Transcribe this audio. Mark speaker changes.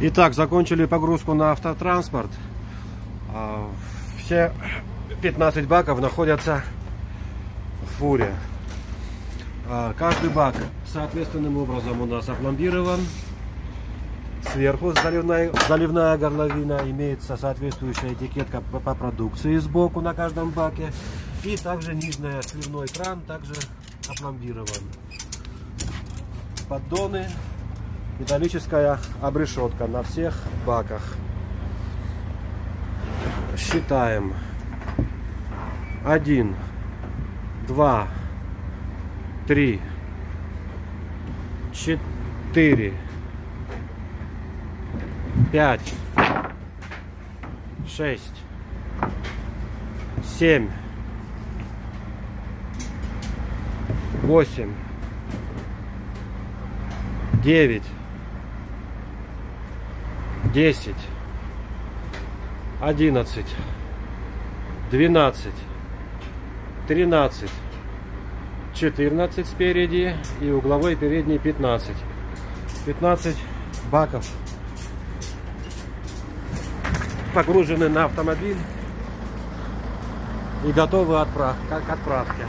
Speaker 1: Итак, закончили погрузку на автотранспорт. А, Все 15 баков находятся в фуре. А, Каждый бак соответственным образом у нас опломбирован. Сверху заливная, заливная горловина имеется соответствующая этикетка по, по продукции сбоку на каждом баке. И также нижний сливной кран также опломбирован. Поддоны, металлическая обрешетка на всех баках. Считаем. Один, два, три, четыре, пять, шесть, семь, восемь, девять, десять, одиннадцать, двенадцать, тринадцать, четырнадцать спереди и угловой передний пятнадцать. Пятнадцать баков погружены на автомобиль и готовы отправ- к отправке.